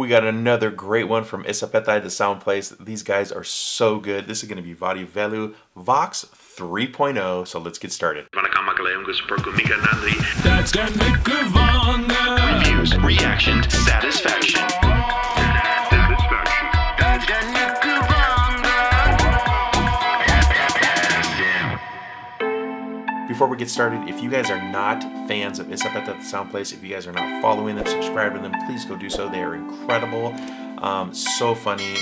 We got another great one from Isaipettai, the Sound Place. These guys are so good. This is going to be Vadivelu Vox 3.0. So let's get started. Reviews, satisfaction. before we get started, if you guys are not fans of Isaipettai the Sound Place, if you guys are not following them, subscribing them, please go do so. They are incredible, um, so funny.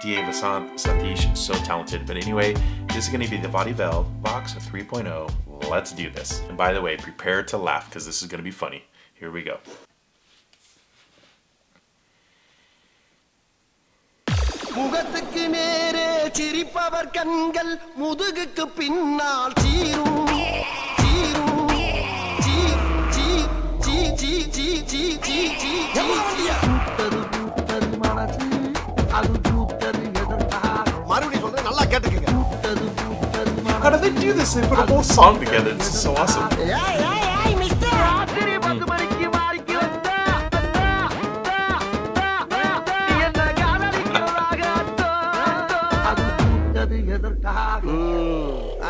D.A. Vasant, Satish, so talented. But anyway, this is going to be the Vadivel Vox 3.0. Let's do this. And by the way, prepare to laugh because this is going to be funny. Here we go. முகத்துக்கு நேரே சிரிப்பவர் கண்கள் முதுகுக்கு பின்னால் சீரும் மறுபடியும் சொல்றேன் நல்லா கேட்டுக்கங்க How do they do this? They put a whole song together. This is so awesome.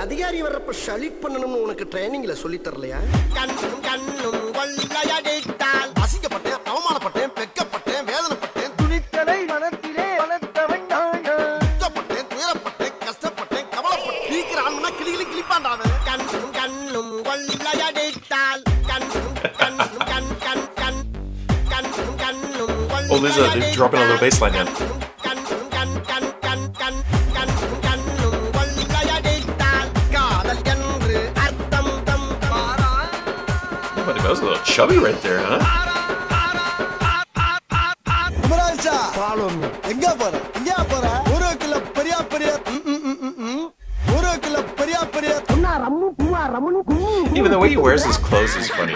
அதிகாரி வர்றப்ப ஷலிட் பண்ணணும்னு உனக்கு ட்ரைனிங்ல சொல்லி தரலையா கண்ணும் கண்ணும் கொள்ளையடித்தால் Oh, there's a- they're dropping a little bass line in. கண்ணும் கண் கண் கண் கண் கண்ணும் கண்ணும் கொள்ளையடித்தால் காதல் என்று அர்த்தம் தம் பாரா But that was a little chubby right there, huh? குமராஜா எங்க போற எங்க போற ஒரு கிலோ பெரிய பெரிய ம், ம், ம், ம், ம். ஒரு கிலோ பெரிய பெரிய Even the way he wears his clothes is funny.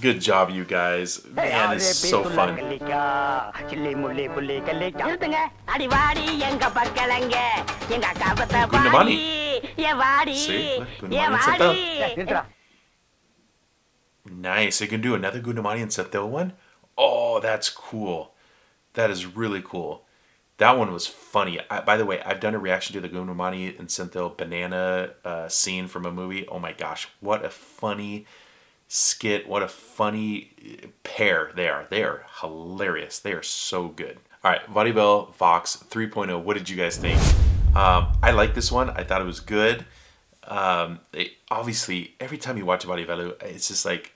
Good job, you guys. Man, it's so fun. Goundamani. See? Goundamani and Nice. You can do another Goundamani and Senthil one? Oh, that's cool. That is really cool. That one was funny. I, by the way, I've done a reaction to the Goundamani and Senthil banana uh, scene from a movie. Oh my gosh, what a funny skit. What a funny pair they are. They are hilarious. They are so good. All right, Vadivel Vox 3.0. What did you guys think? Um, I like this one. I thought it was good. Um, it, obviously, every time you watch Vadivelu, it's just like,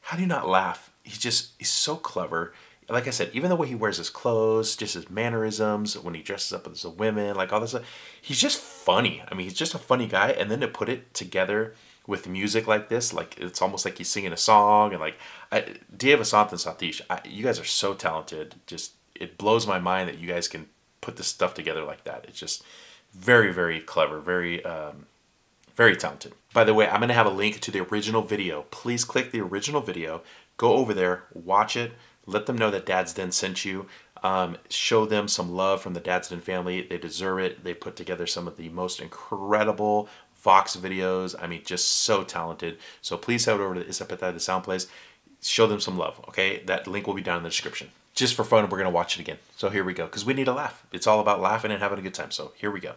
how do you not laugh? He's just, he's so clever. Like I said, even the way he wears his clothes, just his mannerisms, when he dresses up as a woman, like all this stuff, he's just funny. I mean, he's just a funny guy. And then to put it together with music like this, like it's almost like he's singing a song. And like, I, Dia Vasant and Satish, I, you guys are so talented. Just, it blows my mind that you guys can put this stuff together like that. It's just very, very clever, very, um, very talented. By the way, I'm to have a link to the original video. Please click the original video, go over there, watch it, let them know that Dad's Den sent you. Um, show them some love from the Dad's Den family. They deserve it. They put together some of the most incredible Vox videos. I mean, just so talented. So please head over to Isaipettai the Sound Place. Show them some love, okay? That link will be down in the description. Just for fun, we're going to watch it again. So here we go, because we need a laugh. It's all about laughing and having a good time. So here we go.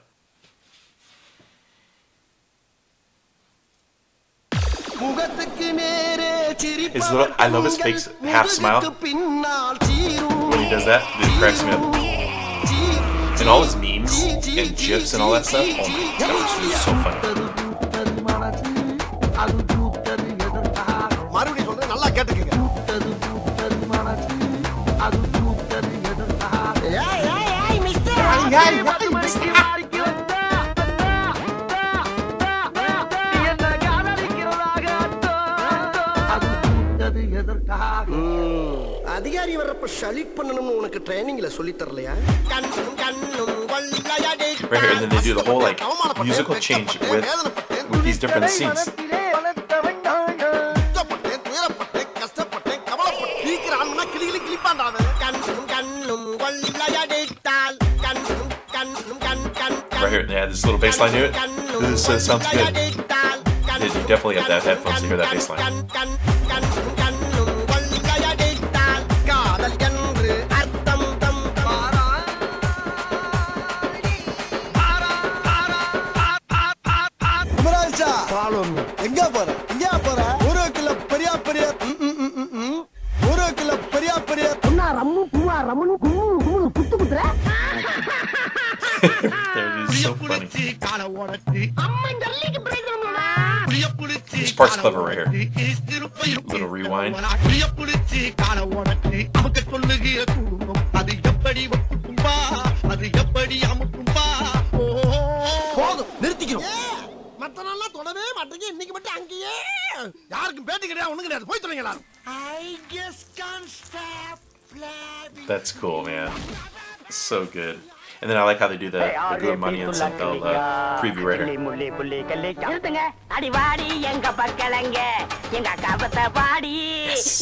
His little, I love his fake half smile. When he does that, it cracks me up and all his memes and gifs and all that stuff. Oh my god, that was so funny. அதிகாரி வர்றப்ப ஷலிட் பண்ணணும்னு உனக்கு ட்ரைனிங்ல சொல்லி தரலையா கண்ணும் கண்ணும் கொள்ளையடித்தால் Right here, and then they do the whole like musical change with with these different scenes. கஷ்டப்பட்டேன் துயரப்பட்டேன் கஷ்டப்பட்டேன் கவலைப்பட்டேன் கிழிக்கிற ஆண்மனா கிளி கிளி கிழிப்பான்டாவே கண்ணும் கண்ணும் கொள்ளையடித்தால் கண்ணும் கண்ணும் கண் கண் Right here, they add this little bass line to it. This uh, sounds good. Yeah, you definitely have to have headphones to hear that bass line. ரம்மு பூவா ரம்மனு கும்மு கும்மு குத்து குத்துற? This part's clever right here. Little rewind. போதும் நிறுத்திக்கிறோம். மத்த நாள்லாம் தொடவே மாட்டீங்க. இன்னைக்கு மட்டும் அங்கேயே. யாருக்கும் பேட்டி கிடையாது ஒண்ணும் கிடையாது. போய் தொடங்க எல்லாரும். That's cool, man. So good. And then I like how they do the, the Goundamani and some they'll uh, preview right here. Yes.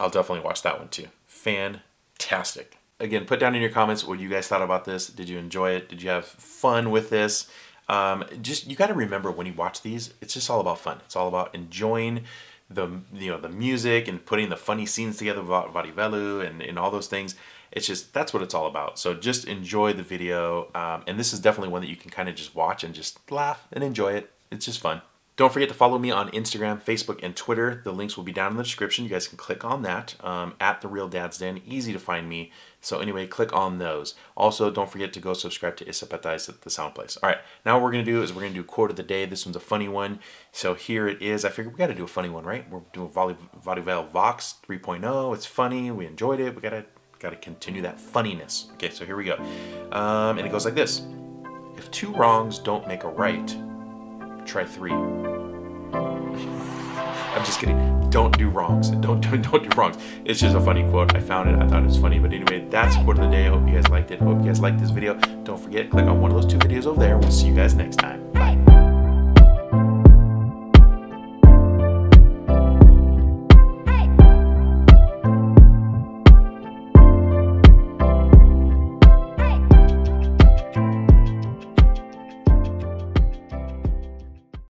I'll definitely watch that one too. Fantastic. Again, put down in your comments what you guys thought about this. Did you enjoy it? Did you have fun with this? Um, just you got to remember when you watch these, it's just all about fun. It's all about enjoying the you know the music and putting the funny scenes together about Vadivelu and, and all those things. It's just that's what it's all about. So just enjoy the video, um, and this is definitely one that you can kind of just watch and just laugh and enjoy it. It's just fun. Don't forget to follow me on Instagram, Facebook, and Twitter. The links will be down in the description. You guys can click on that um, at the Real Dad's Den. Easy to find me. So anyway, click on those. Also, don't forget to go subscribe to Isaipettai's at the Sound Place. All right, now what we're gonna do is we're gonna do quote of the day. This one's a funny one. So here it is. I figured we gotta do a funny one, right? We're doing Vadivel Vox 3.0. It's funny. We enjoyed it. We gotta gotta continue that funniness. Okay, so here we go. Um, and it goes like this: If two wrongs don't make a right, try three. I'm just kidding. Don't do wrongs. Don't do don't do wrongs. It's just a funny quote. I found it. I thought it was funny. But anyway, that's the quote of the day. I hope you guys liked it. Hope you guys liked this video. Don't forget, click on one of those two videos over there. We'll see you guys next time.